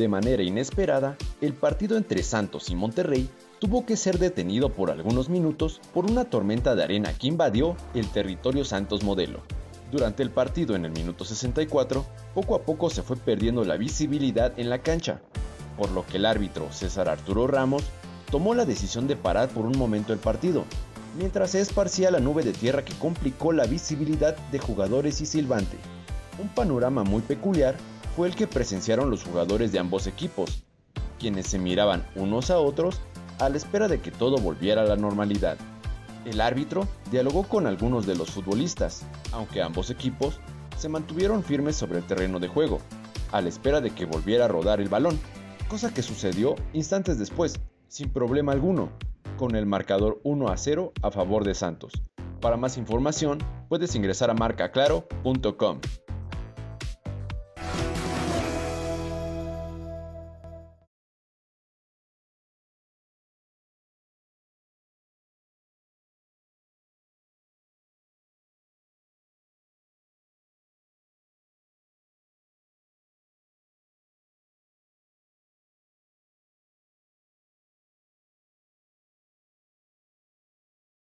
De manera inesperada, el partido entre Santos y Monterrey tuvo que ser detenido por algunos minutos por una tormenta de arena que invadió el territorio Santos Modelo. Durante el partido en el minuto 64, poco a poco se fue perdiendo la visibilidad en la cancha, por lo que el árbitro César Arturo Ramos tomó la decisión de parar por un momento el partido, mientras se esparcía la nube de tierra que complicó la visibilidad de jugadores y silbante. Un panorama muy peculiar fue el que presenciaron los jugadores de ambos equipos, quienes se miraban unos a otros a la espera de que todo volviera a la normalidad. El árbitro dialogó con algunos de los futbolistas, aunque ambos equipos se mantuvieron firmes sobre el terreno de juego, a la espera de que volviera a rodar el balón, cosa que sucedió instantes después, sin problema alguno, con el marcador 1 a 0 a favor de Santos. Para más información, puedes ingresar a marcaclaro.com.